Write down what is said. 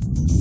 you